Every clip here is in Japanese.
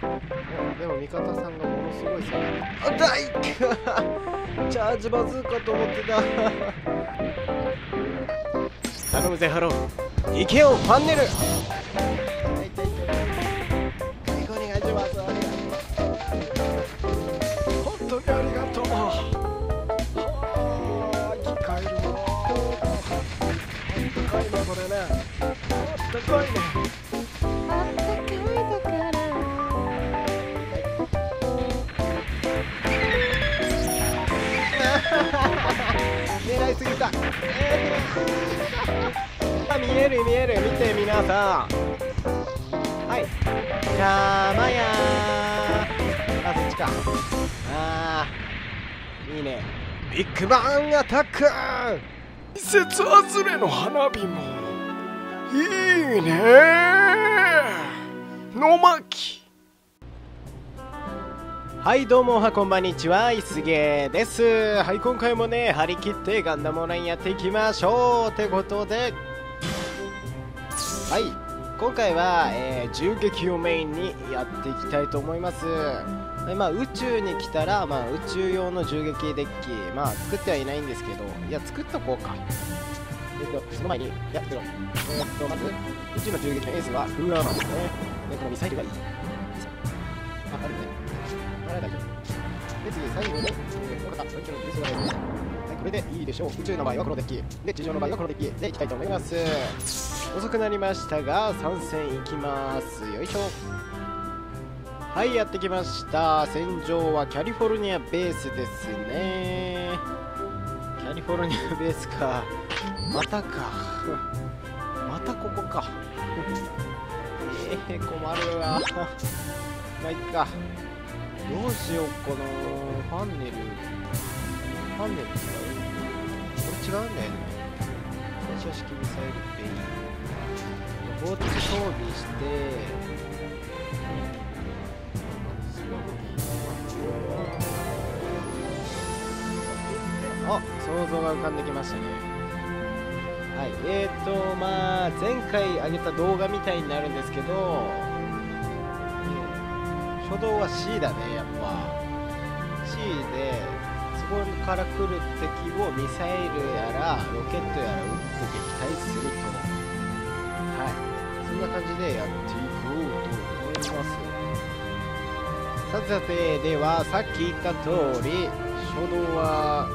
でも味方さんがものす。ごいさあだいチャージバズーカと思ってた頼むぜハロー行けよファンネル痛い痛い痛いお願いします。ありがとう本当にありがとうはあー生き返るなあったかいねこれねあったかいねあ見える見える。見て皆さん。はい。邪魔やー。あそっちか。あー。いいね。ビッグバンアタック。季節外れの花火も。いいね。野巻はいどうもおはこんばんにちはいすげです。はい今回もね張り切ってガンダムオンラインやっていきましょうってことで。はい今回は、えー銃撃をメインにやっていきたいと思います。でまあ、宇宙に来たら、まあ、宇宙用の銃撃デッキ、まあ、作ってはいないんですけどいや作っとこうか。えっとその前にいや作ろえっとまず宇宙の銃撃のエースはフーアーマンですね。でこのミサイルがいい。ああるね。あれは大丈夫で次最後に、えー、この方宇宙の輸送が大事はいこれでいいでしょう宇宙の場合はこのデッキで地上の場合はこのデッキでいきたいと思います遅くなりましたが参戦いきますよいしょはいやってきました戦場はキャリフォルニアベースですね。キャリフォルニアベースかまたかまたここかえー、困るわまあいっかどうしようかな。ファンネル。ファンネル違う？これ違うんだよね反射式ミサイルってい。い放置装備してあ想像が浮かんできましたね。はい。えーとまあ前回上げた動画みたいになるんですけど、うん、初動は C だねやっぱ。C でそこから来る敵をミサイルやらロケットやら撃って撃退すると。はい。そんな感じでやっていこうと思います。さてさてではさっき言った通り初動は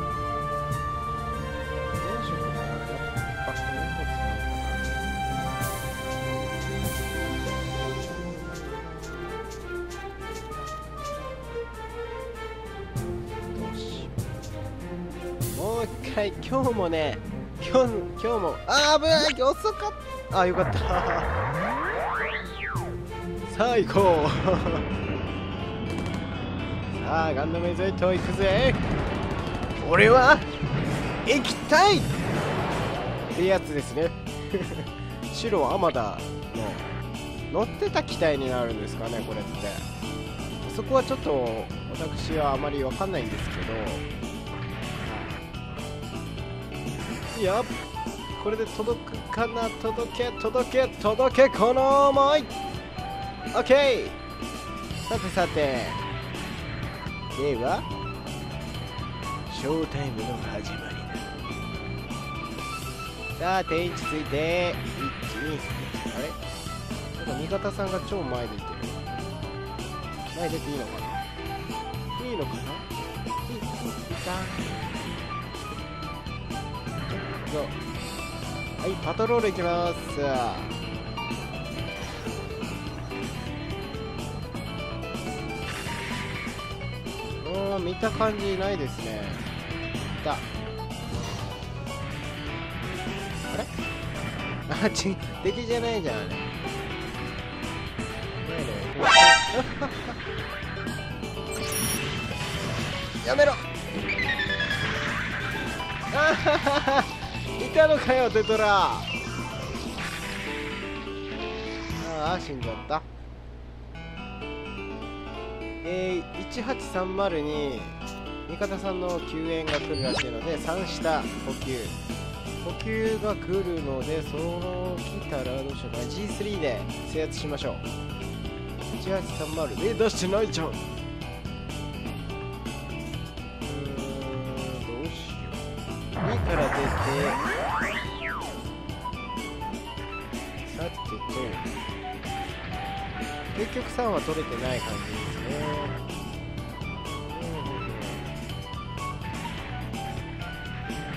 回今日もね今日今日もあー危ない遅かった。あよかった。さあ行こう。さあガンダムエゾイト行くぜ。俺は行きたい。ってやつですね。白はアマダの乗ってた機体になるんですかねこれって。そこはちょっと私はあまりわかんないんですけどいやこれで届くかな？届け届け届けこの思い。OK さてさて。ではショータイムの始まり。ださあ定位置ついて123あれ？なんか味方さんが超前出てる。前出ていいのかな？いいのかな？いいいか。そう。はいパトロール行きます。うん見た感じないですね。いたあれ？あち敵じゃないじゃんあれ。やめろあはははたのかよテトラ。ああ死んじゃった。えー、1830に味方さんの救援が来るらしいので3下補給。補給が来るのでその来たらどうしようか。な G3 で制圧しましょう。1830え出してないじゃん。うんどうしよう。2から出てさてと結局3は取れてない感じですね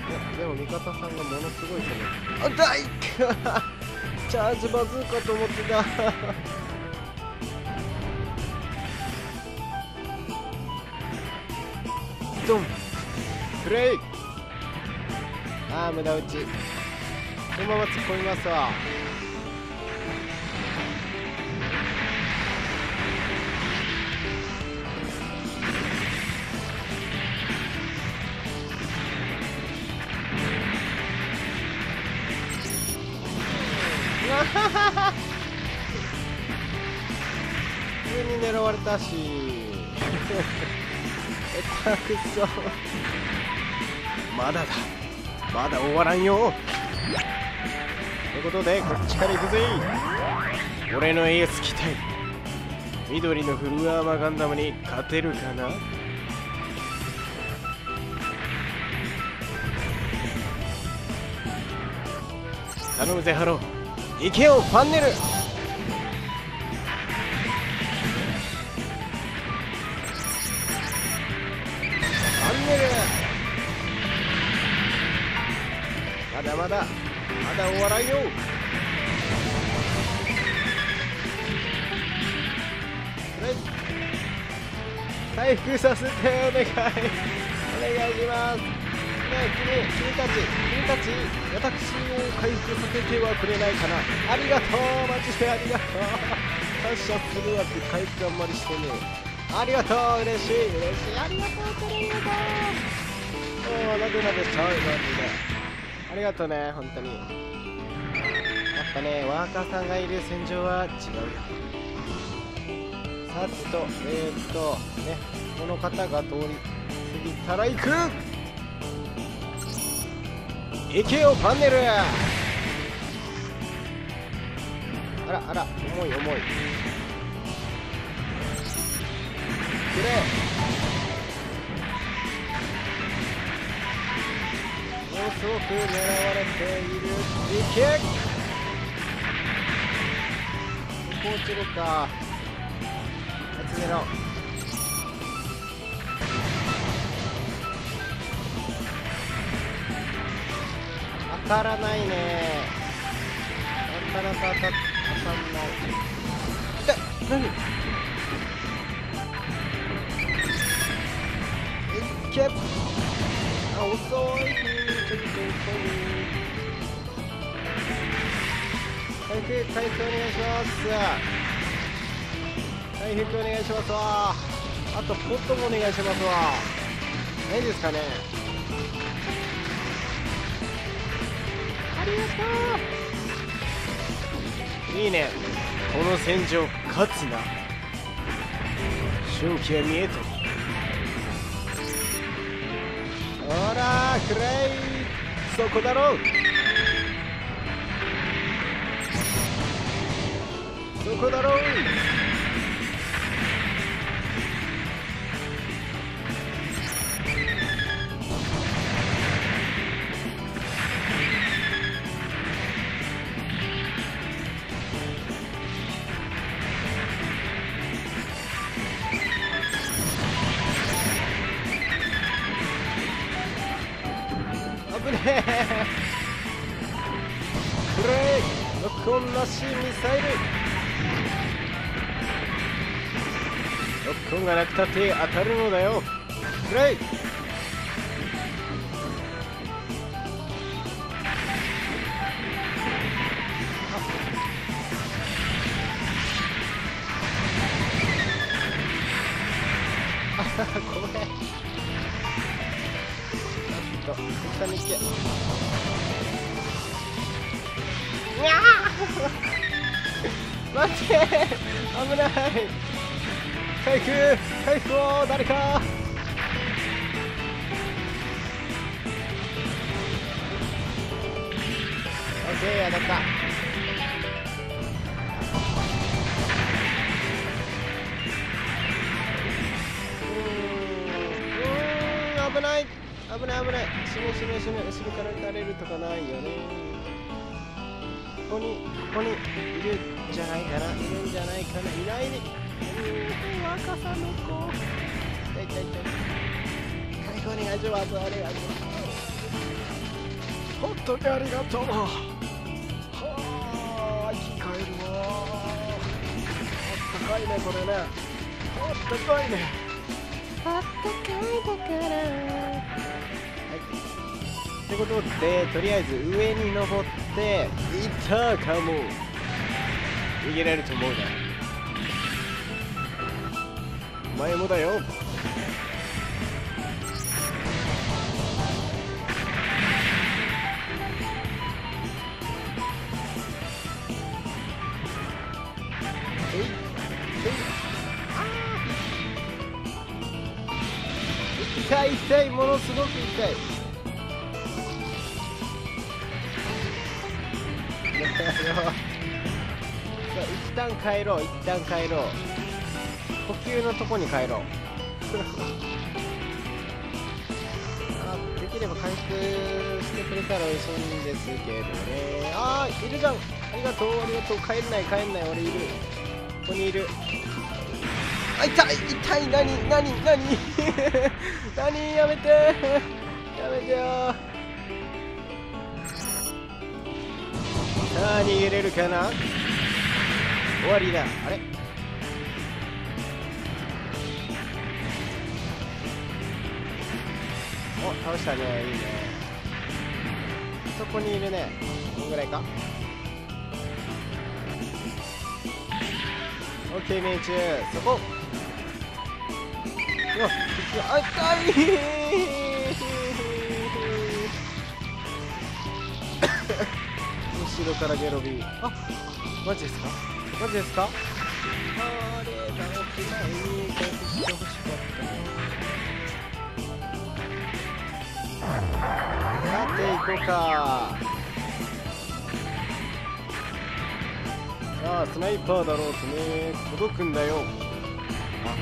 いやでも味方さんがものすごい攻めあ大かチャージバズーカと思ってた。ドン。プレイああ無駄打ち。このまま突っ込みますわ。われたし。えったくそ。まだだ。まだ終わらんよ。ということでこっちから行くぜ。俺のエース機体緑のフルアーマーガンダムに勝てるかな。頼むぜハロー。行けよファンネル。まだまだまだ終わらんよはい回復させてお願い。お願いします。ねえ君君たち君たち私を回復させてはくれないかな。ありがとうマジでありがとう。感謝するわって回復あんまりしてねえ。ありがとう嬉しい。嬉しい。ありがとうテレビだおおなでなでしちゃう感じでありがとうね本当に。やっぱねワーカーさんがいる戦場は違うよ。さてとえー、っとねこの方が通り過ぎたら行く。行けよパネル。あらあら重い重い。くれものすごく狙われているいけここ落ちるか集めろ当たらないねなかなか当たたんない痛い何いけあ遅いちょっと遅い。回復回復お願いします。回復お願いしますわ。あとポットもお願いしますわ。ないですかね。ありがとう。いいね。この戦場勝つな。勝機は見えと。るほらくらいそこだろう。そこだろう。ノックオンがなくたって当たるのだよ。ブレイあごめん。ちょっと下に行けうわ 待って。危ない。回復回復を誰か。オッケー当た。ったうん危ない。危ない危ない。死ぬ死ぬ死ぬ。後ろから撃たれるとかないよね。ここにここにいる。んじゃないかないるんじゃないかないないね若さの子痛い痛い痛い最後に味わうあれあれ本当にありがとうはあ生き返るわあったかいねこれねあったかいねあったかい。だからってことでとりあえず上に登っていったかも逃げられると思うな。お前もだよ。えい痛い痛いものすごく痛い。帰ろう。一旦帰ろう。呼吸のとこに帰ろう。あできれば回復してくれたら嬉しいんですけどね。あーいるじゃん。ありがとう。ありがとう。帰んない帰んない。俺いる。ここにいる。あ痛い痛い。何何何？何？やめて。やめてよ。さあ逃げれるかな？終わりだ。あれ？お倒したね。いいね。そこにいるね。こんぐらいか？オッケー命中。そこ。うわあ痛い。後ろからゲロビー。あマジですか？マジですか？あれだ起きないに回復してほしかったさて行こうか。さあスナイパーだろうとね。届くんだよ。あ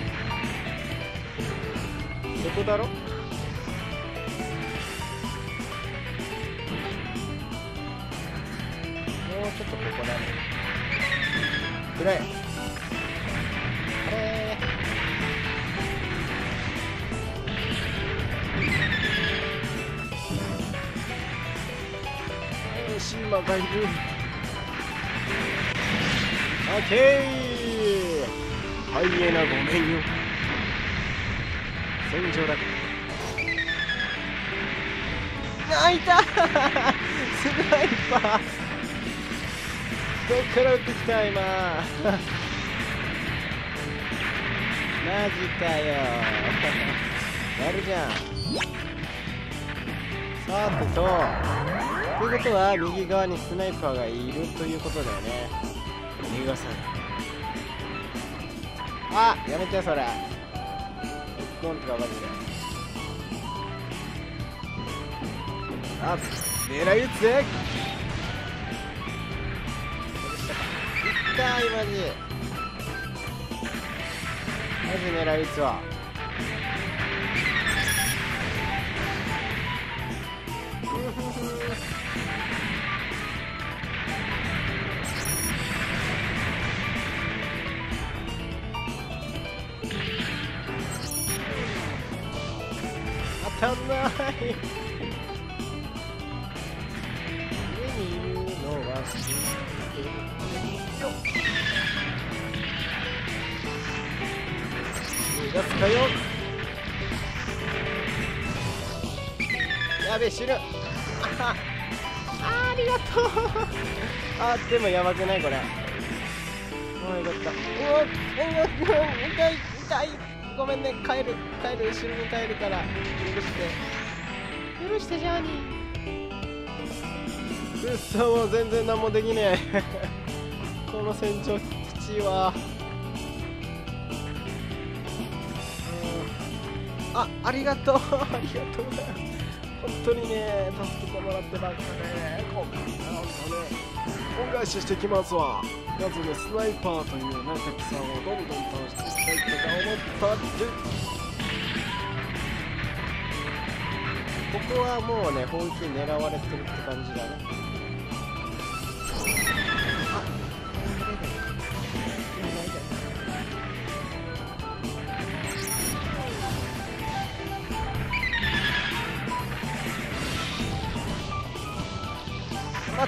そこだろ？もうちょっとここだね。暗い。あれーシーマがいるオッケーハイエナごめんよ戦場だあいた。スナイパー。どっから撃ってきた今？マジかよ。やるじゃん。さあてと。ということは右側にスナイパーがいるということだよね。逃がさないあやめてそれ。コンとかマジであ狙い撃つぜ。痛いマジマジ狙い撃つわ 当たんない。死ぬあはありがとう。あでもやばくないこれ。もうよかった。うわうわうわ痛い痛い。ごめんね帰る帰る後ろに帰るから。許して。許してジャーニー。くっそもう全然何もできねえ。この戦場口はうん。あありがとう。ありがとうございます。本当にね助けてもらってばっかね。今回なんね恩返ししてきますわ。まずねスナイパーというね敵さんをどんどん倒していきたいとか思ったんでここはもうね本気に狙われてるって感じだね。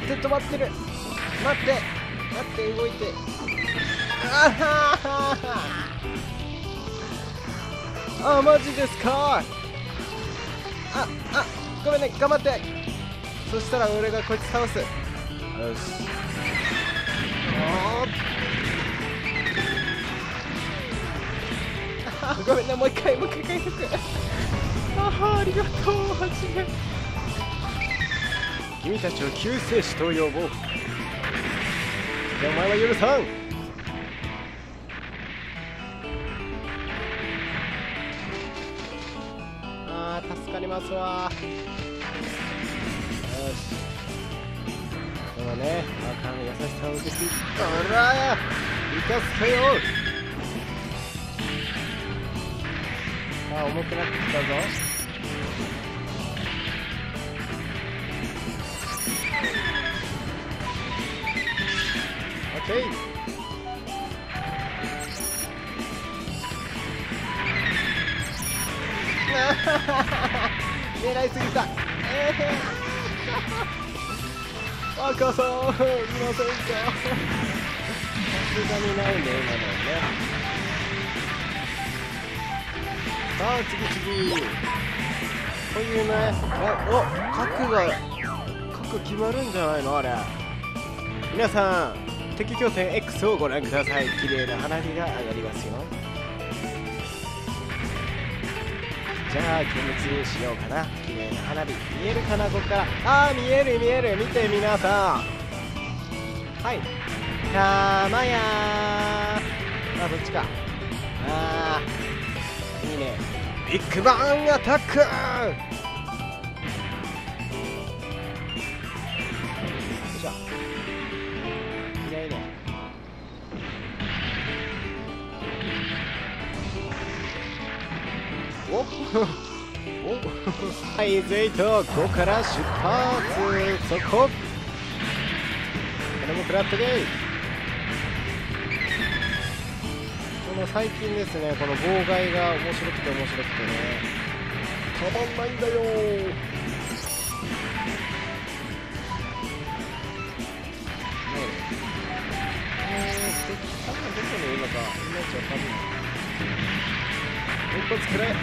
って止まってる。待って。待って動いて。あははあマジですか。ああごめんね。頑張って。そしたら俺がこいつ倒す。よし。おごめんね。もう一回もう一回回。復ああありがとう。マジで君たちを救世主と呼ぼう。お前は許さん。あー助かりますわ。よし。このね赤の優しさを受け継いほら生かすかよさあ重くなってきたぞ。オッケー狙いすぎたええー、赤さんいませんかさすがにないね今のはねさあ次次。こういうね。あお角が角決まるんじゃないの？あれ。皆さん。敵拠点 X をご覧ください。綺麗な花火が上がりますよ。じゃあ見物しようかな。綺麗な花火。見えるかなここから。あー見える見える。見て皆さん。はい。たまやあどっちか。あー。いいね。ビッグバンアタック。よいしょ。おおはいゼイトここから出発。そこ。これも食らってけこの最近ですねこの妨害が面白くて面白くてね。たまんないんだよ。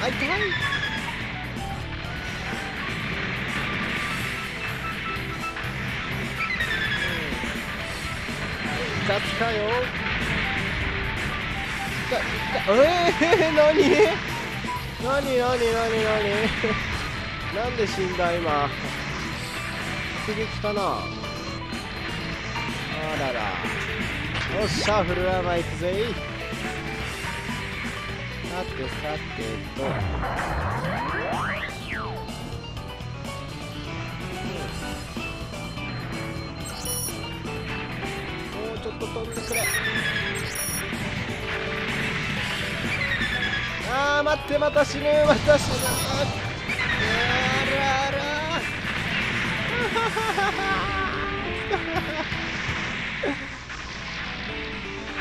発くらいあ痛い勝つかよ。かかえー、何？何？何？何？何？なんで死んだ今突撃かなあららよっしゃフルアーマー行くぜさてさてともうちょっと飛んでくれあー待ってまた死ぬまた死ぬあらあら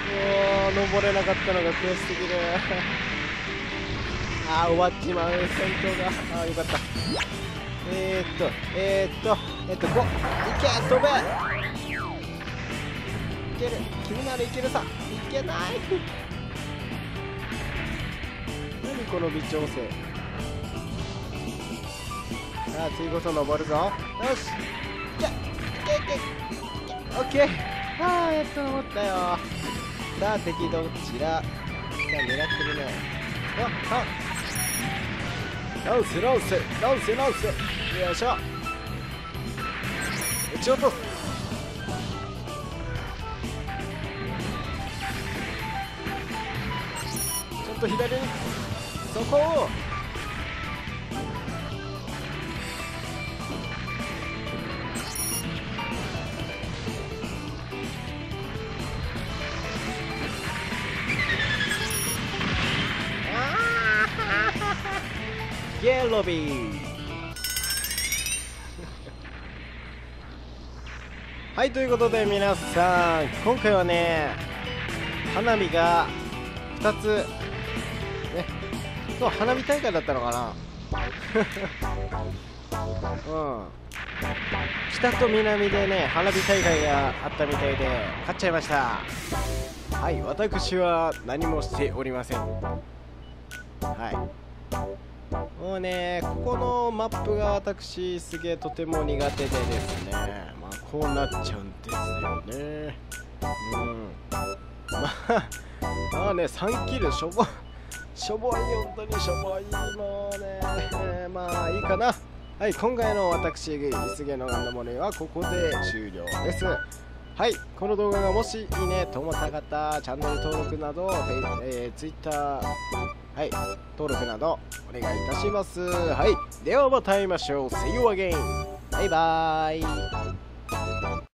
もう登れなかったのが悔しすぎる。あー終わっちまう。戦闘が。あーよかった。えー、っとえー、っとえー、っと5いけ飛べ。いける。君ならいけるさ。いけない。何この微調整。さあ次こそ登るぞ。よし。いけいけいけオッケー。あーやっと登ったよ。さあ敵どちら？さあ狙ってるね。ああラウスラウスラウスラウスよいしょ。撃ち落とす。ちょっと左に。そこを。ロビーはいということで皆さん今回はね花火が2つねそう花火大会だったのかな？うん。北と南でね花火大会があったみたいで勝っちゃいました。はい私は何もしておりません。はい。もうねここのマップが私すげえとても苦手でですね。まあこうなっちゃうんですよね。うん。まあまあね3キルしょぼしょぼい本当にしょぼいもうね、えーまあいいかな。はい今回の私イスゲのガンダムレはここで終了です。はいこの動画がもしいいねと思った方チャンネル登録など、えー、Twitter はい。登録などお願いいたします。はい。ではまた会いましょう。See you again バイバーイ。